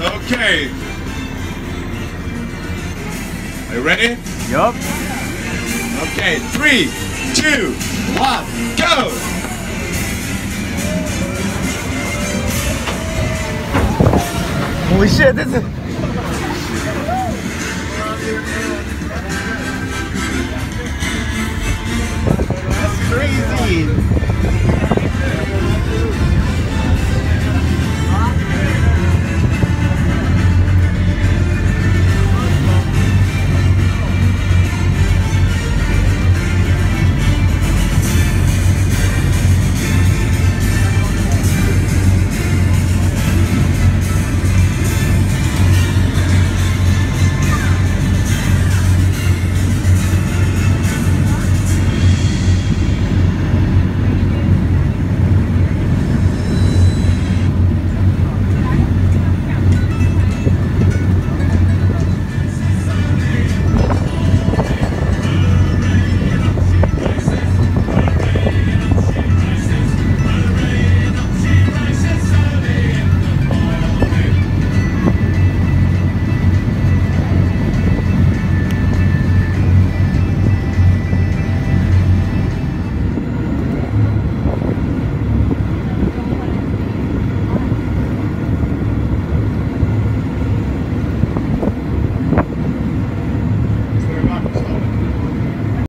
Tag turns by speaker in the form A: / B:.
A: Okay. Are you ready?
B: Yup.
A: Okay, three, two, one, go!
B: Holy shit, this is.
C: Crazy.